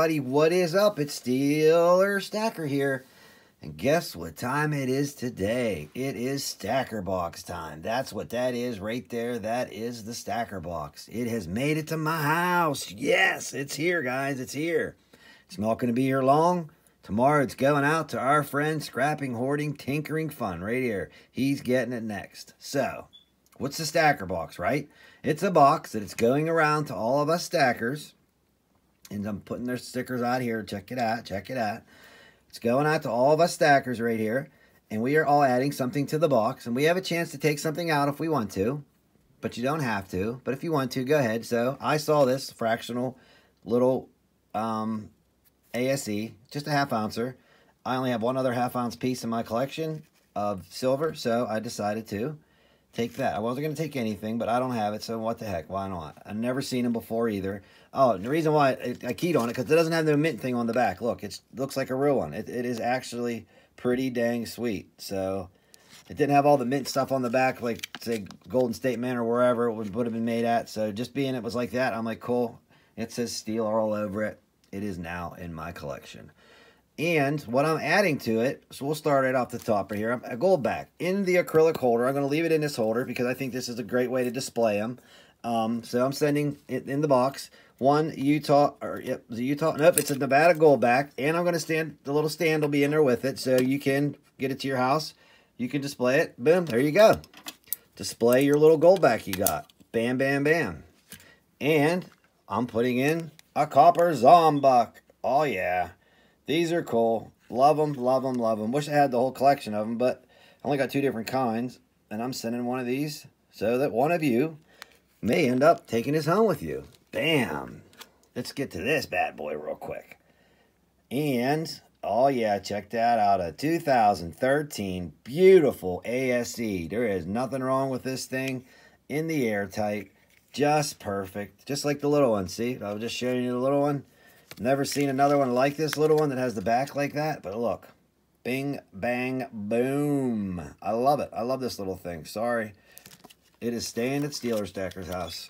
everybody, what is up? It's Steel City Stacker here. And guess what time it is today? It is Stacker Box time. That's what that is right there. That is the Stacker Box. It has made it to my house. Yes, it's here, guys. It's here. It's not going to be here long. Tomorrow it's going out to our friend Scrapping, Hoarding, Tinkering Fun right here. He's getting it next. So, what's the Stacker Box, right? It's a box that it's going around to all of us stackers and I'm putting their stickers out here. Check it out. Check it out. It's going out to all of us stackers right here. And we are all adding something to the box. And we have a chance to take something out if we want to. But you don't have to. But if you want to, go ahead. So I saw this fractional little um, ASE, just a half ouncer. I only have one other half ounce piece in my collection of silver. So I decided to take that. I wasn't going to take anything, but I don't have it, so what the heck? Why not? I've never seen them before either. Oh, the reason why I, I keyed on it, because it doesn't have the mint thing on the back. Look, it looks like a real one. It, it is actually pretty dang sweet. So it didn't have all the mint stuff on the back, like, say, Golden State Mint or wherever it would, would have been made at. So just being it was like that, I'm like, cool. It says steel all over it. It is now in my collection. And what I'm adding to it, so we'll start right off the top right here. A Goldback in the acrylic holder. I'm going to leave it in this holder because I think this is a great way to display them. Um, so I'm sending it in the box. One Utah, or yep, the Utah, nope, it's a Nevada Goldback. And I'm going to stand, the little stand will be in there with it. So you can get it to your house. You can display it. Boom, there you go. Display your little Goldback you got. Bam, bam, bam. And I'm putting in a copper Zombuck. Oh, yeah. These are cool. Love them, love them, love them. Wish I had the whole collection of them, but I only got two different kinds. And I'm sending one of these so that one of you may end up taking this home with you. Bam. Let's get to this bad boy real quick. And, oh yeah, check that out. A 2013 beautiful ASE. There is nothing wrong with this thing. In the airtight. Just perfect. Just like the little one. See, I was just showing you the little one. Never seen another one like this little one that has the back like that. But look. Bing, bang, boom. I love it. I love this little thing. Sorry. It is staying at Steel City Stacker's house.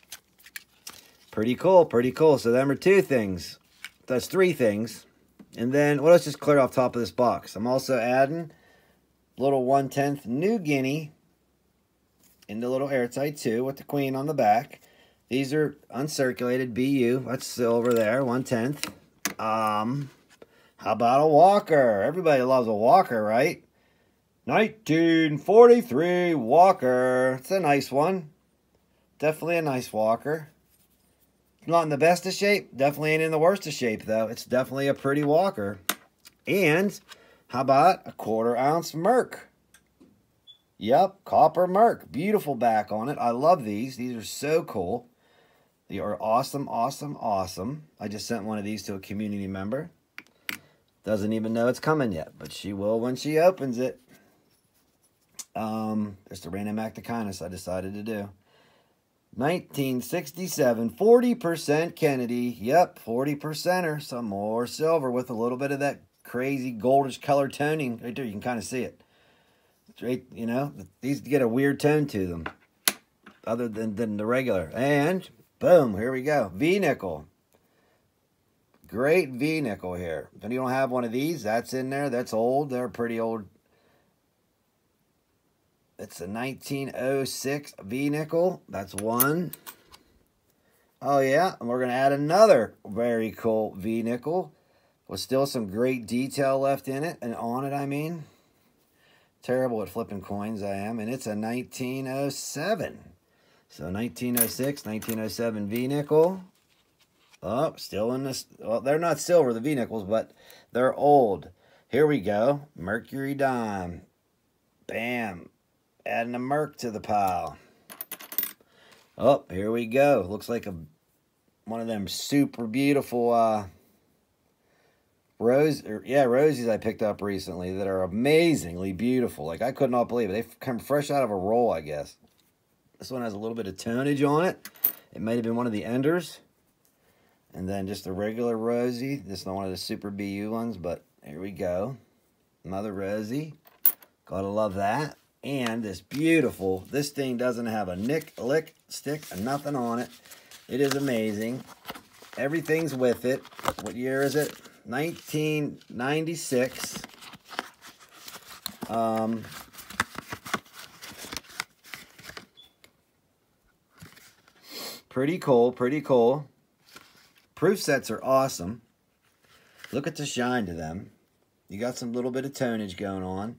Pretty cool. Pretty cool. So them are two things. That's three things. And then, well, let's just clear off top of this box. I'm also adding little one-tenth New Guinea in the little airtight too with the queen on the back. These are uncirculated BU. That's silver there, one-tenth. Um, how about a Walker? Everybody loves a Walker, right? 1943 Walker. It's a nice one. Definitely a nice Walker. Not in the best of shape. Definitely ain't in the worst of shape, though. It's definitely a pretty Walker. And how about a quarter ounce Merc? Yep, copper Merc. Beautiful back on it. I love these. These are so cool. They are awesome, awesome, awesome. I just sent one of these to a community member. Doesn't even know it's coming yet, but she will when she opens it. Um, just a random act of kindness I decided to do. 1967, 40% Kennedy. Yep, 40%er. Some more silver with a little bit of that crazy goldish color toning. Right there, you can kind of see it. Right, you know, these get a weird tone to them. Other than, than the regular. And Boom, here we go. V-nickel. Great V-nickel here. If you don't have one of these, that's in there. That's old. They're pretty old. It's a 1906 V-nickel. That's one. Oh, yeah. And we're going to add another very cool V-nickel with still some great detail left in it. And on it, I mean. Terrible at flipping coins, I am. And it's a 1907. So 1906, 1907 V-nickel. Oh, still in this. Well, they're not silver, the V-nickels, but they're old. Here we go. Mercury dime. Bam. Adding a Merc to the pile. Oh, here we go. Looks like a one of them super beautiful uh, rose, or, yeah, roses I picked up recently that are amazingly beautiful. Like I could not believe it. They've come fresh out of a roll, I guess. This one has a little bit of tonnage on it. It might have been one of the Enders. And then just a regular Rosie. This is not one of the Super BU ones, but here we go. Mother Rosie. Gotta love that. And this beautiful, this thing doesn't have a nick, lick, stick, nothing on it. It is amazing. Everything's with it. What year is it? 1996. Um, pretty cool, pretty cool. Proof sets are awesome. Look at the shine to them. You got some little bit of tonnage going on.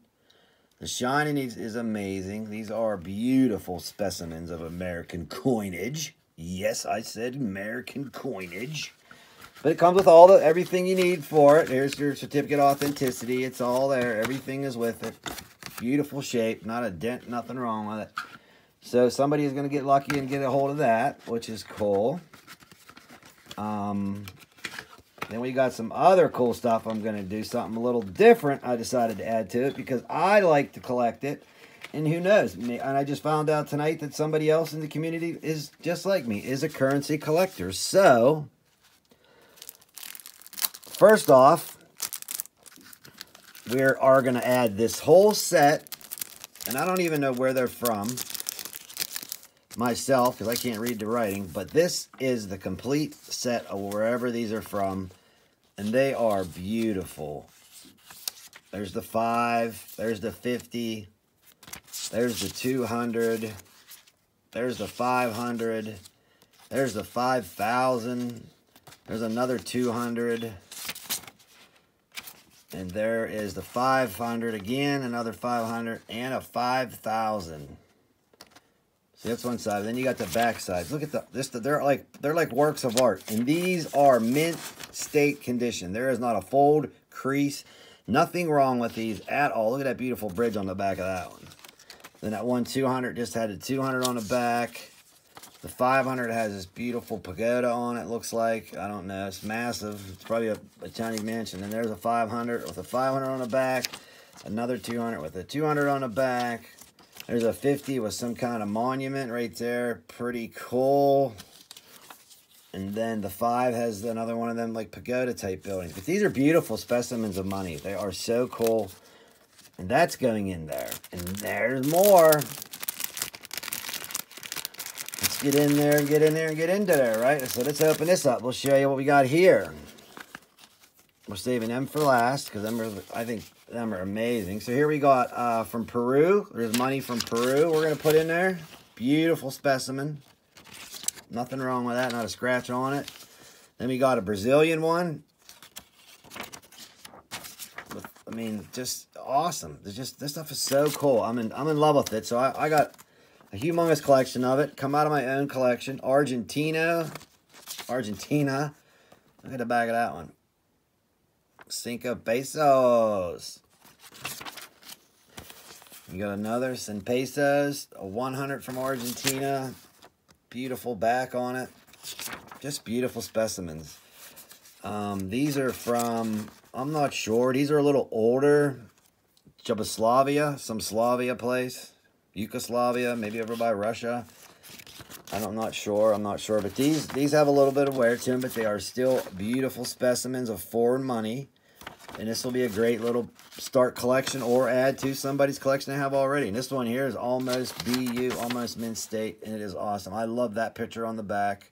The shine shining is, is amazing. These are beautiful specimens of American coinage. Yes, I said American coinage. But it comes with all the everything you need for it. Here's your certificate authenticity. It's all there. Everything is with it. Beautiful shape. Not a dent. Nothing wrong with it. So somebody is going to get lucky and get a hold of that, which is cool. Um, then we got some other cool stuff. I'm going to do something a little different. I decided to add to it because I like to collect it. And who knows? And I just found out tonight that somebody else in the community is just like me, is a currency collector. So, first off, we are going to add this whole set. And I don't even know where they're from myself because I can't read the writing. But this is the complete set of wherever these are from. And they are beautiful. There's the 5. There's the 50. There's the 200. There's the 500. There's the 5,000. There's another 200. And there is the 500 again, another 500, and a 5,000. See, that's one side. Then you got the back sides. Look at the this. They're like they're like works of art, and these are mint state condition. There is not a fold, crease, nothing wrong with these at all. Look at that beautiful bridge on the back of that one. Then that one 200 just had a 200 on the back. The 500 has this beautiful pagoda on it, looks like. I don't know. It's massive. It's probably a, a Chinese mansion. And there's a 500 with a 500 on the back. Another 200 with a 200 on the back. There's a 50 with some kind of monument right there. Pretty cool. And then the 5 has another one of them like pagoda type buildings. But these are beautiful specimens of money. They are so cool. And that's going in there. And there's more. Let's get in there and get in there and get into there, right? So let's open this up. We'll show you what we got here. We're saving them for last because I think them are amazing. So here we got uh, from Peru. There's money from Peru we're going to put in there. Beautiful specimen. Nothing wrong with that. Not a scratch on it. Then we got a Brazilian one. I mean, just awesome. There's just this stuff is so cool. I'm in I'm in love with it. So I, I got a humongous collection of it. Come out of my own collection. Argentina. Argentina. Look at the back of that one. Cinco pesos. You got another Cien pesos. A 100 from Argentina. Beautiful back on it. Just beautiful specimens. Um, these are from I'm not sure. These are a little older. Yugoslavia, some Slavia place. Yugoslavia, maybe over by Russia. I'm not sure. I'm not sure. But these these have a little bit of wear to them, but they are still beautiful specimens of foreign money. And this will be a great little start collection or add to somebody's collection they have already. And this one here is almost BU, almost Mint State, and it is awesome. I love that picture on the back.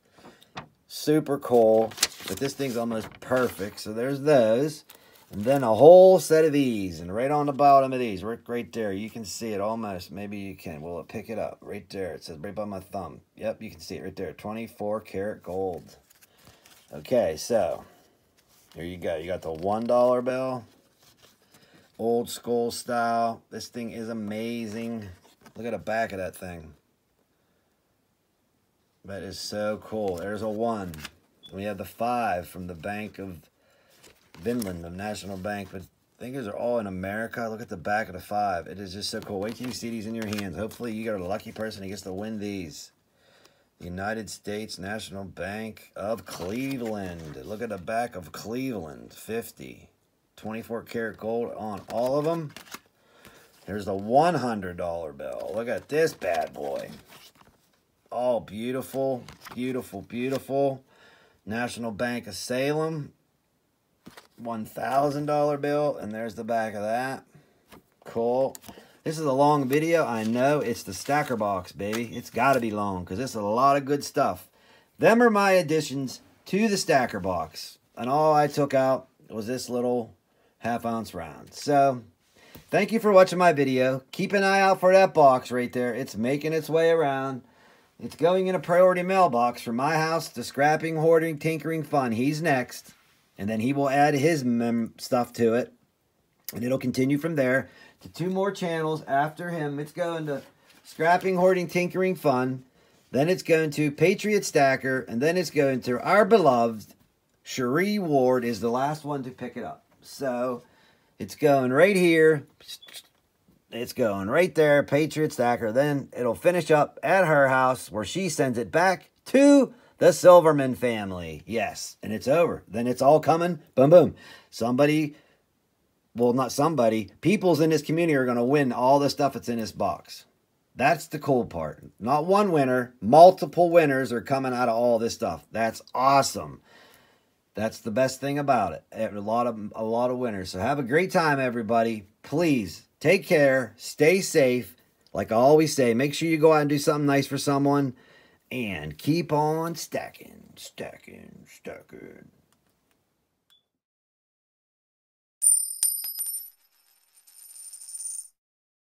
Super cool. But this thing's almost perfect. So there's those. And then a whole set of these. And right on the bottom of these, right, right there, you can see it almost. Maybe you can. Will it pick it up? Right there. It says right by my thumb. Yep, you can see it right there. 24 karat gold. Okay, so here you go. You got the $1 bill. Old school style. This thing is amazing. Look at the back of that thing. That is so cool. There's a one. We have the five from the Bank of Vinland, the National Bank. But fingers are all in America. Look at the back of the five. It is just so cool. Wait till you see these in your hands. Hopefully you got a lucky person who gets to win these. United States National Bank of Cleveland. Look at the back of Cleveland. 50. 24 karat gold on all of them. There's the $100 bill. Look at this bad boy. Oh, beautiful, beautiful, beautiful. National Bank of Salem. $1,000 bill. And there's the back of that. Cool. This is a long video. I know it's the stacker box, baby. It's got to be long because it's a lot of good stuff. Them are my additions to the stacker box. And all I took out was this little half ounce round. So thank you for watching my video. Keep an eye out for that box right there. It's making its way around. It's going in a priority mailbox from my house to Scrapping, Hoarding, Tinkering Fun. He's next. And then he will add his mem stuff to it. And it'll continue from there to two more channels after him. It's going to Scrapping, Hoarding, Tinkering Fun. Then it's going to Patriot Stacker. And then it's going to our beloved Cherie Ward is the last one to pick it up. So it's going right here. It's going right there, Patriot Stacker. Then it'll finish up at her house where she sends it back to the Silverman family. Yes, and it's over. Then it's all coming. Boom, boom. Somebody, well, not somebody, peoples in this community are going to win all the stuff that's in this box. That's the cool part. Not one winner, multiple winners are coming out of all this stuff. That's awesome. That's the best thing about it. A lot of a lot of winners. So have a great time, everybody. Please take care, stay safe. Like I always say, make sure you go out and do something nice for someone, and keep on stacking, stacking, stacking.